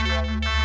Música